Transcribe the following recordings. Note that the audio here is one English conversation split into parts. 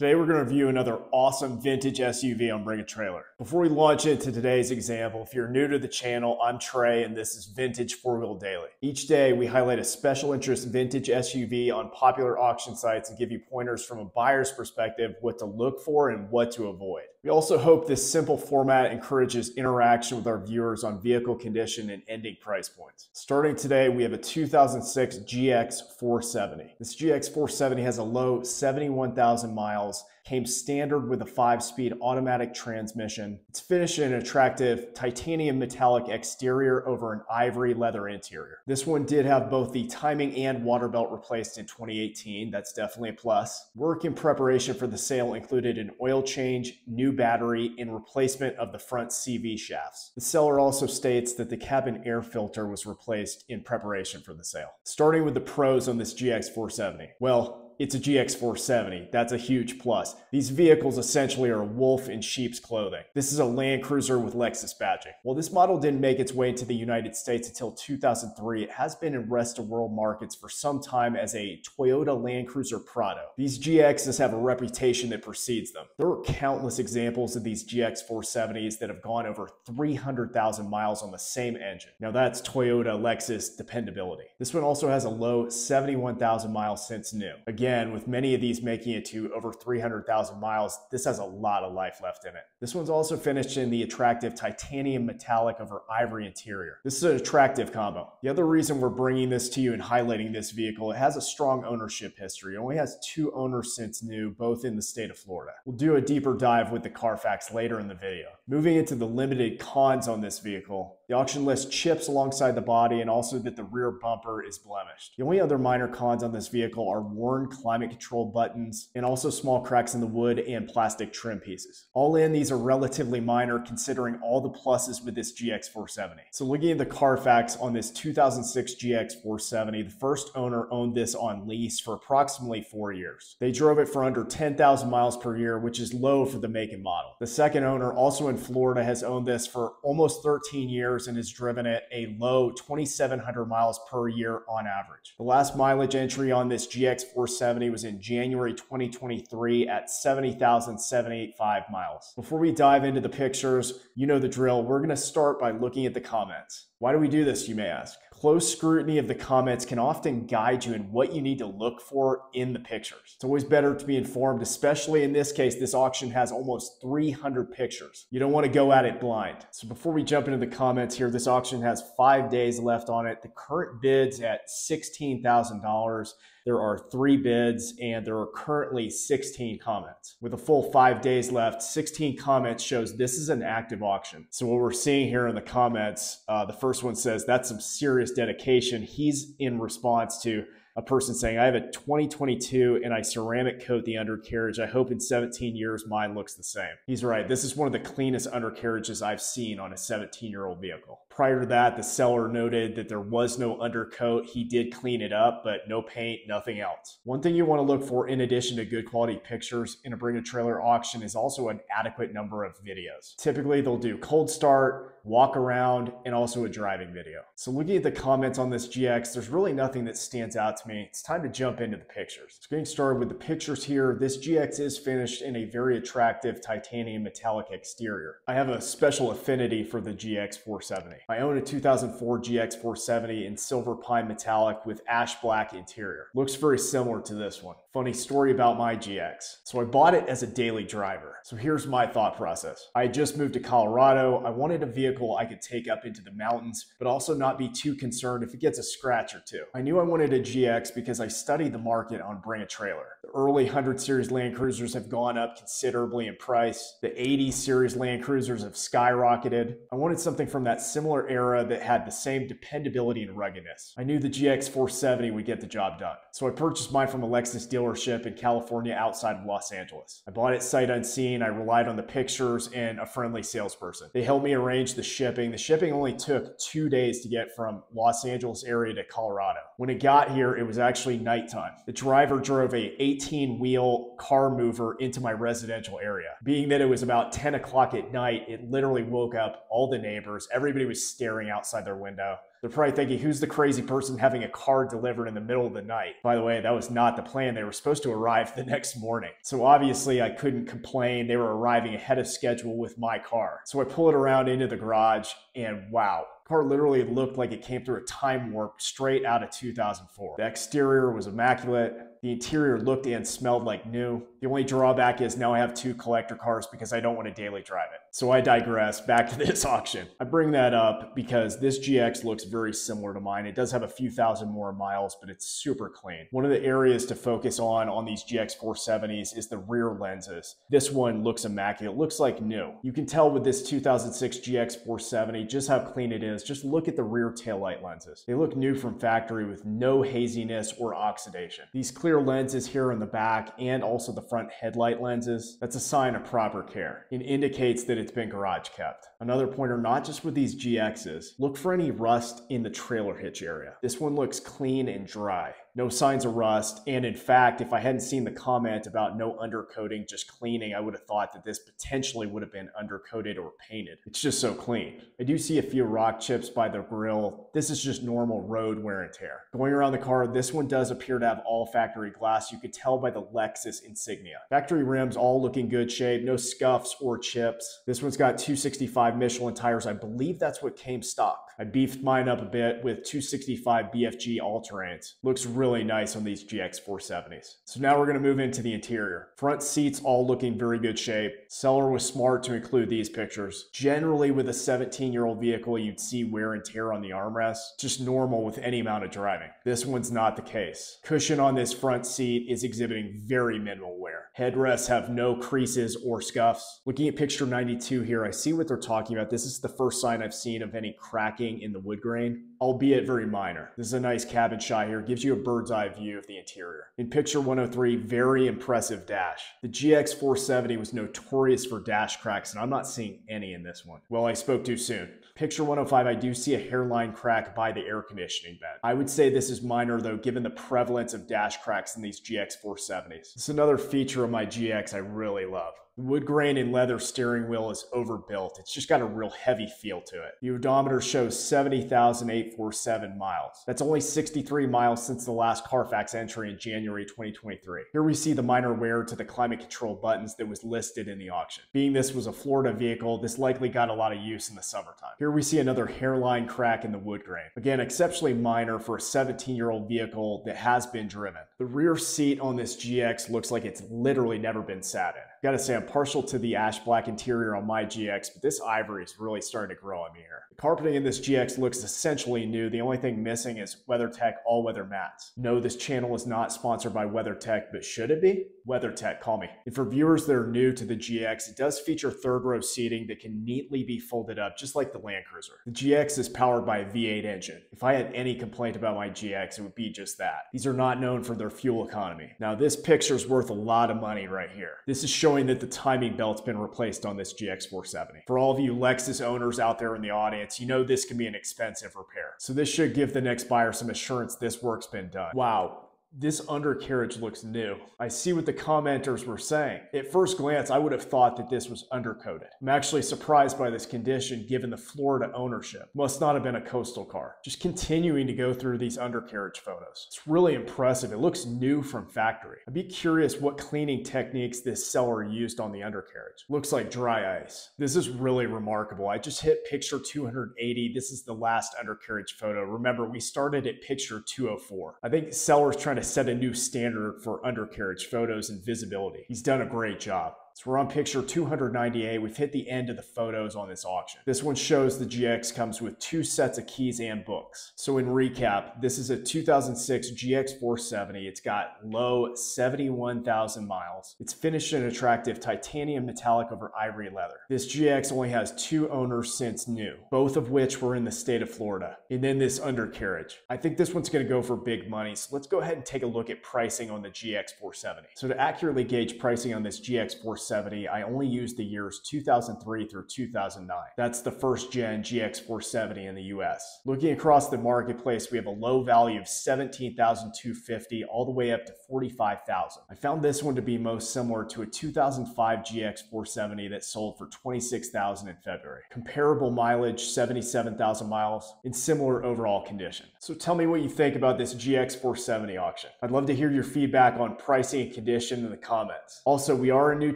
Today we're going to review another awesome vintage SUV on Bring a Trailer. Before we launch into today's example, if you're new to the channel, I'm Trey and this is Vintage 4 Wheel Daily. Each day we highlight a special interest vintage SUV on popular auction sites and give you pointers from a buyer's perspective what to look for and what to avoid. We also hope this simple format encourages interaction with our viewers on vehicle condition and ending price points. Starting today, we have a 2006 GX 470. This GX 470 has a low 71,000 miles came standard with a five-speed automatic transmission. It's finished in an attractive titanium metallic exterior over an ivory leather interior. This one did have both the timing and water belt replaced in 2018. That's definitely a plus. Work in preparation for the sale included an oil change, new battery, and replacement of the front CV shafts. The seller also states that the cabin air filter was replaced in preparation for the sale. Starting with the pros on this GX470. Well, it's a GX470. That's a huge plus. These vehicles essentially are wolf in sheep's clothing. This is a Land Cruiser with Lexus badging. While this model didn't make its way into the United States until 2003, it has been in rest of world markets for some time as a Toyota Land Cruiser Prado. These GXs have a reputation that precedes them. There are countless examples of these GX470s that have gone over 300,000 miles on the same engine. Now that's Toyota Lexus dependability. This one also has a low 71,000 miles since new. Again, again, with many of these making it to over 300,000 miles, this has a lot of life left in it. This one's also finished in the attractive titanium metallic over ivory interior. This is an attractive combo. The other reason we're bringing this to you and highlighting this vehicle, it has a strong ownership history. It only has two owners since new, both in the state of Florida. We'll do a deeper dive with the Carfax later in the video. Moving into the limited cons on this vehicle, the auction list chips alongside the body and also that the rear bumper is blemished. The only other minor cons on this vehicle are worn climate control buttons and also small cracks in the wood and plastic trim pieces. All in, these are relatively minor considering all the pluses with this GX470. So looking at the Carfax on this 2006 GX470, the first owner owned this on lease for approximately four years. They drove it for under 10,000 miles per year, which is low for the make and model. The second owner also Florida has owned this for almost 13 years and has driven it a low 2,700 miles per year on average. The last mileage entry on this GX470 was in January 2023 at 70,785 miles. Before we dive into the pictures, you know the drill. We're going to start by looking at the comments. Why do we do this, you may ask? Close scrutiny of the comments can often guide you in what you need to look for in the pictures. It's always better to be informed, especially in this case, this auction has almost 300 pictures. You don't want to go at it blind. So before we jump into the comments here, this auction has five days left on it. The current bid's at $16,000. There are three bids and there are currently 16 comments. With a full five days left, 16 comments shows this is an active auction. So what we're seeing here in the comments, uh, the first one says that's some serious dedication. He's in response to a person saying, I have a 2022 and I ceramic coat the undercarriage. I hope in 17 years mine looks the same. He's right. This is one of the cleanest undercarriages I've seen on a 17 year old vehicle. Prior to that, the seller noted that there was no undercoat. He did clean it up, but no paint, nothing else. One thing you want to look for in addition to good quality pictures in a bring a trailer auction is also an adequate number of videos. Typically they'll do cold start, walk around, and also a driving video. So looking at the comments on this GX, there's really nothing that stands out to me. It's time to jump into the pictures. So getting started with the pictures here, this GX is finished in a very attractive titanium metallic exterior. I have a special affinity for the GX 470. I own a 2004 GX 470 in silver pine metallic with ash black interior. Looks very similar to this one. Funny story about my GX. So I bought it as a daily driver. So here's my thought process. I just moved to Colorado. I wanted a vehicle I could take up into the mountains, but also not be too concerned if it gets a scratch or two. I knew I wanted a GX because I studied the market on Bring a Trailer. The early 100 series Land Cruisers have gone up considerably in price. The 80 series Land Cruisers have skyrocketed. I wanted something from that similar era that had the same dependability and ruggedness. I knew the GX 470 would get the job done. So I purchased mine from a Lexus dealership in California outside of Los Angeles. I bought it sight unseen. I relied on the pictures and a friendly salesperson. They helped me arrange the shipping. The shipping only took two days to get from Los Angeles area to Colorado. When it got here, it was actually nighttime. The driver drove a 18 wheel car mover into my residential area. Being that it was about 10 o'clock at night, it literally woke up all the neighbors. Everybody was just staring outside their window. They're probably thinking, who's the crazy person having a car delivered in the middle of the night? By the way, that was not the plan. They were supposed to arrive the next morning. So obviously, I couldn't complain. They were arriving ahead of schedule with my car. So I pull it around into the garage, and wow, car literally looked like it came through a time warp straight out of 2004. The exterior was immaculate. The interior looked and smelled like new. The only drawback is now I have two collector cars because I don't want to daily drive it. So I digress. Back to this auction. I bring that up because this GX looks very similar to mine. It does have a few thousand more miles, but it's super clean. One of the areas to focus on on these GX 470s is the rear lenses. This one looks immaculate. It looks like new. You can tell with this 2006 GX 470 just how clean it is. Just look at the rear taillight lenses. They look new from factory with no haziness or oxidation. These clear clear lenses here in the back and also the front headlight lenses, that's a sign of proper care. It indicates that it's been garage kept. Another pointer, not just with these GXs, look for any rust in the trailer hitch area. This one looks clean and dry no signs of rust. And in fact, if I hadn't seen the comment about no undercoating, just cleaning, I would have thought that this potentially would have been undercoated or painted. It's just so clean. I do see a few rock chips by the grill. This is just normal road wear and tear. Going around the car, this one does appear to have all factory glass. You could tell by the Lexus insignia. Factory rims all looking good shape, no scuffs or chips. This one's got 265 Michelin tires. I believe that's what came stock. I beefed mine up a bit with 265 BFG all-terrains. Looks really nice on these GX 470s. So now we're gonna move into the interior. Front seats all looking very good shape. Seller was smart to include these pictures. Generally with a 17 year old vehicle, you'd see wear and tear on the armrest, just normal with any amount of driving. This one's not the case. Cushion on this front seat is exhibiting very minimal wear. Headrests have no creases or scuffs. Looking at picture 92 here, I see what they're talking about. This is the first sign I've seen of any cracking in the wood grain, albeit very minor. This is a nice cabin shot here, gives you a bird's eye view of the interior. In picture 103, very impressive dash. The GX 470 was notorious for dash cracks, and I'm not seeing any in this one. Well, I spoke too soon. Picture 105, I do see a hairline crack by the air conditioning vent. I would say this is minor though, given the prevalence of dash cracks in these GX 470s. This is another feature of my GX I really love. Wood grain and leather steering wheel is overbuilt. It's just got a real heavy feel to it. The odometer shows 70,847 miles. That's only 63 miles since the last Carfax entry in January 2023. Here we see the minor wear to the climate control buttons that was listed in the auction. Being this was a Florida vehicle, this likely got a lot of use in the summertime. Here we see another hairline crack in the wood grain. Again, exceptionally minor for a 17 year old vehicle that has been driven. The rear seat on this GX looks like it's literally never been sat in. Gotta say, I'm partial to the ash black interior on my GX, but this ivory is really starting to grow on me here. The carpeting in this GX looks essentially new. The only thing missing is WeatherTech all-weather mats. No, this channel is not sponsored by WeatherTech, but should it be? WeatherTech, call me. And for viewers that are new to the GX, it does feature third row seating that can neatly be folded up, just like the Land Cruiser. The GX is powered by a V8 engine. If I had any complaint about my GX, it would be just that. These are not known for their fuel economy. Now, this picture is worth a lot of money right here. This is showing that the timing belt's been replaced on this GX470. For all of you Lexus owners out there in the audience, you know this can be an expensive repair. So this should give the next buyer some assurance this work's been done. Wow, this undercarriage looks new. I see what the commenters were saying. At first glance, I would have thought that this was undercoated. I'm actually surprised by this condition given the Florida ownership. Must not have been a coastal car. Just continuing to go through these undercarriage photos. It's really impressive. It looks new from factory. I'd be curious what cleaning techniques this seller used on the undercarriage. Looks like dry ice. This is really remarkable. I just hit picture 280. This is the last undercarriage photo. Remember, we started at picture 204. I think seller's trying to to set a new standard for undercarriage photos and visibility. He's done a great job. So we're on picture 298. We've hit the end of the photos on this auction. This one shows the GX comes with two sets of keys and books. So in recap, this is a 2006 GX 470. It's got low 71,000 miles. It's finished in attractive titanium metallic over ivory leather. This GX only has two owners since new, both of which were in the state of Florida. And then this undercarriage. I think this one's gonna go for big money. So let's go ahead and take a look at pricing on the GX 470. So to accurately gauge pricing on this GX 470, 470, I only used the years 2003 through 2009. That's the first gen GX 470 in the US. Looking across the marketplace, we have a low value of 17,250 all the way up to 45,000. I found this one to be most similar to a 2005 GX 470 that sold for 26,000 in February. Comparable mileage, 77,000 miles, in similar overall condition. So tell me what you think about this GX 470 auction. I'd love to hear your feedback on pricing and condition in the comments. Also, we are a new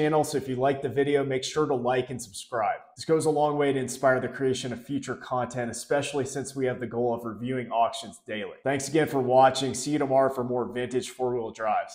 channel, so if you like the video, make sure to like and subscribe. This goes a long way to inspire the creation of future content, especially since we have the goal of reviewing auctions daily. Thanks again for watching. See you tomorrow for more vintage four-wheel drives.